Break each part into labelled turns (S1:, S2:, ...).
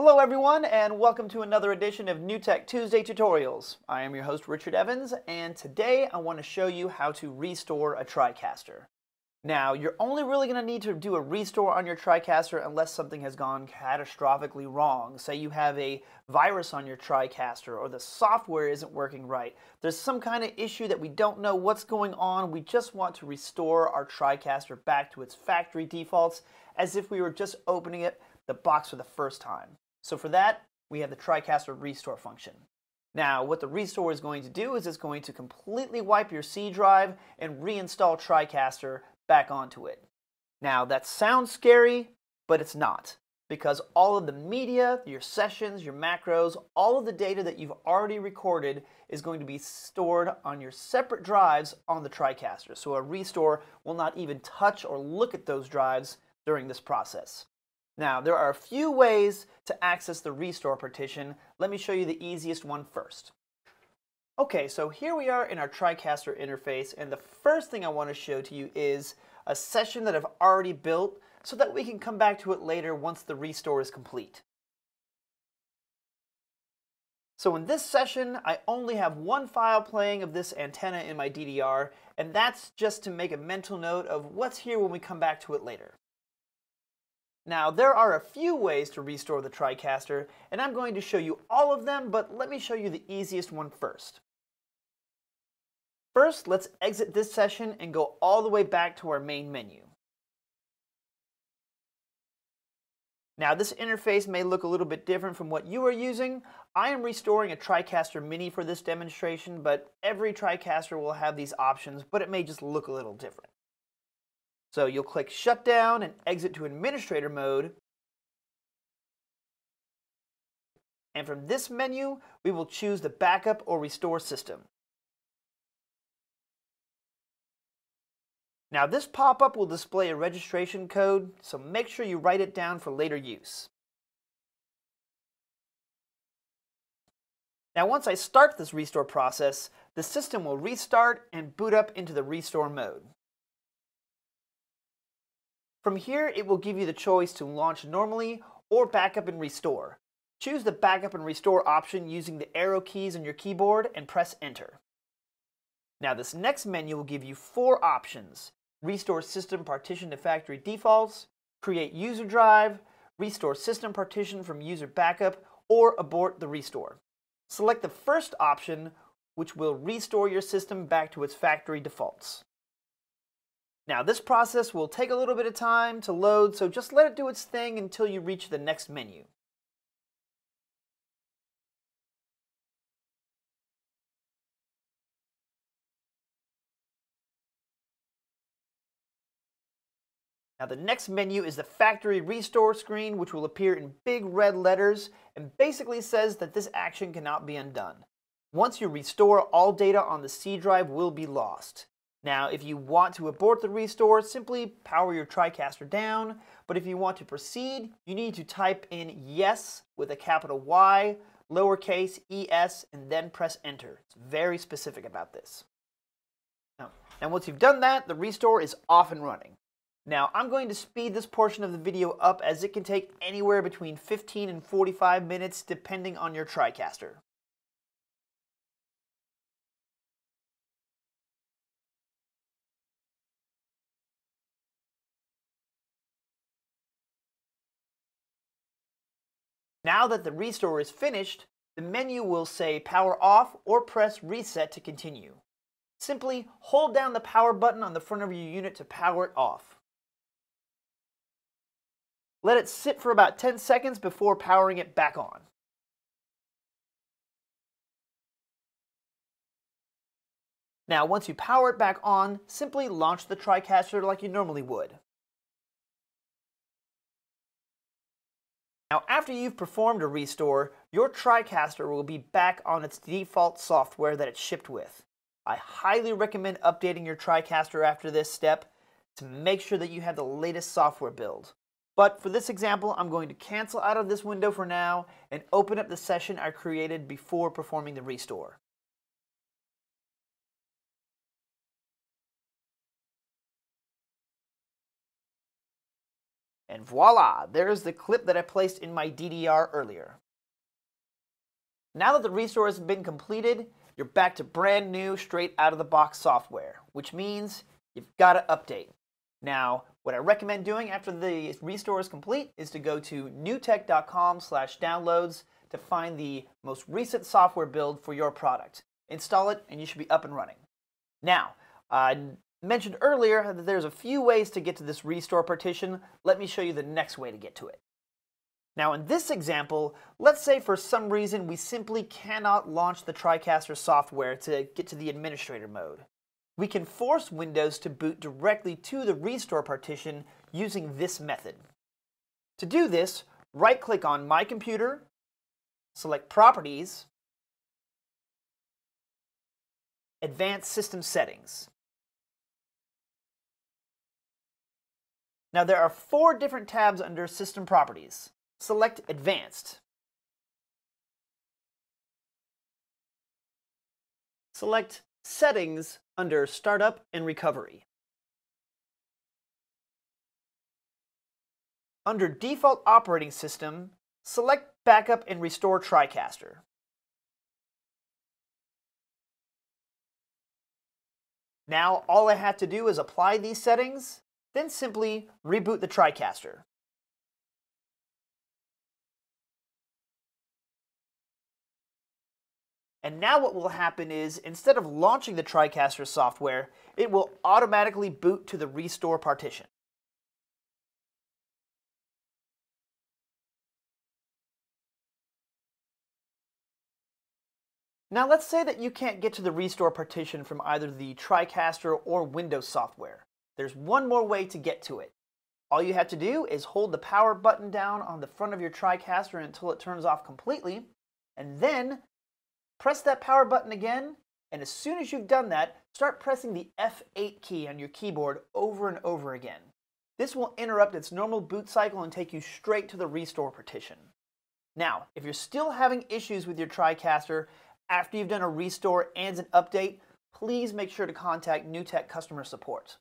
S1: Hello everyone and welcome to another edition of NewTek Tuesday Tutorials. I am your host Richard Evans and today I want to show you how to restore a TriCaster. Now you're only really going to need to do a restore on your TriCaster unless something has gone catastrophically wrong. Say you have a virus on your TriCaster or the software isn't working right. There's some kind of issue that we don't know what's going on. We just want to restore our TriCaster back to its factory defaults as if we were just opening it the box for the first time. So for that, we have the TriCaster restore function. Now, what the restore is going to do is it's going to completely wipe your C drive and reinstall TriCaster back onto it. Now, that sounds scary, but it's not. Because all of the media, your sessions, your macros, all of the data that you've already recorded is going to be stored on your separate drives on the TriCaster. So a restore will not even touch or look at those drives during this process. Now, there are a few ways to access the restore partition. Let me show you the easiest one first. Okay, so here we are in our TriCaster interface, and the first thing I want to show to you is a session that I've already built so that we can come back to it later once the restore is complete. So in this session, I only have one file playing of this antenna in my DDR, and that's just to make a mental note of what's here when we come back to it later. Now, there are a few ways to restore the TriCaster, and I'm going to show you all of them, but let me show you the easiest one first. First, let's exit this session and go all the way back to our main menu. Now, this interface may look a little bit different from what you are using. I am restoring a TriCaster Mini for this demonstration, but every TriCaster will have these options, but it may just look a little different. So you'll click Shutdown and exit to Administrator mode. And from this menu, we will choose the Backup or Restore System. Now this pop-up will display a registration code, so make sure you write it down for later use. Now once I start this restore process, the system will restart and boot up into the restore mode. From here, it will give you the choice to launch normally or backup and restore. Choose the backup and restore option using the arrow keys on your keyboard and press enter. Now this next menu will give you four options. Restore system partition to factory defaults, create user drive, restore system partition from user backup, or abort the restore. Select the first option, which will restore your system back to its factory defaults. Now this process will take a little bit of time to load, so just let it do its thing until you reach the next menu. Now the next menu is the factory restore screen which will appear in big red letters and basically says that this action cannot be undone. Once you restore, all data on the C drive will be lost. Now, if you want to abort the restore, simply power your TriCaster down. But if you want to proceed, you need to type in yes with a capital Y, lowercase es, and then press enter. It's very specific about this. Now, and once you've done that, the restore is off and running. Now, I'm going to speed this portion of the video up as it can take anywhere between 15 and 45 minutes depending on your TriCaster. Now that the restore is finished, the menu will say power off or press reset to continue. Simply hold down the power button on the front of your unit to power it off. Let it sit for about 10 seconds before powering it back on. Now, once you power it back on, simply launch the TriCaster like you normally would. Now, after you've performed a restore, your TriCaster will be back on its default software that it's shipped with. I highly recommend updating your TriCaster after this step to make sure that you have the latest software build. But for this example, I'm going to cancel out of this window for now and open up the session I created before performing the restore. And voila, there's the clip that I placed in my DDR earlier. Now that the restore has been completed, you're back to brand new, straight out of the box software, which means you've got to update. Now, what I recommend doing after the restore is complete is to go to newtek.com slash downloads to find the most recent software build for your product. Install it and you should be up and running. Now, uh, Mentioned earlier that there's a few ways to get to this restore partition. Let me show you the next way to get to it. Now in this example, let's say for some reason we simply cannot launch the TriCaster software to get to the administrator mode. We can force Windows to boot directly to the restore partition using this method. To do this, right-click on My Computer, select Properties, Advanced System Settings. Now there are four different tabs under System Properties. Select Advanced. Select Settings under Startup and Recovery. Under Default Operating System, select Backup and Restore TriCaster. Now all I have to do is apply these settings, then simply reboot the TriCaster. And now what will happen is, instead of launching the TriCaster software, it will automatically boot to the restore partition. Now let's say that you can't get to the restore partition from either the TriCaster or Windows software. There's one more way to get to it. All you have to do is hold the power button down on the front of your TriCaster until it turns off completely, and then Press that power button again, and as soon as you've done that, start pressing the F8 key on your keyboard over and over again. This will interrupt its normal boot cycle and take you straight to the restore partition. Now, if you're still having issues with your TriCaster after you've done a restore and an update, please make sure to contact NewTek customer support.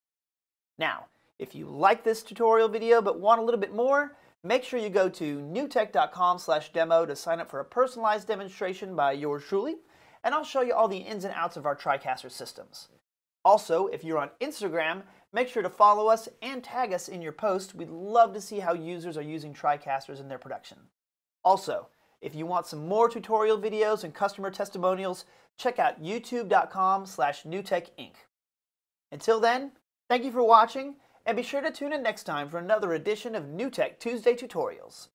S1: Now, if you like this tutorial video but want a little bit more, Make sure you go to newtek.com slash demo to sign up for a personalized demonstration by yours truly, and I'll show you all the ins and outs of our TriCaster systems. Also, if you're on Instagram, make sure to follow us and tag us in your post. We'd love to see how users are using TriCasters in their production. Also, if you want some more tutorial videos and customer testimonials, check out youtube.com slash newtekinc. Until then, thank you for watching, and be sure to tune in next time for another edition of NewTek Tuesday Tutorials.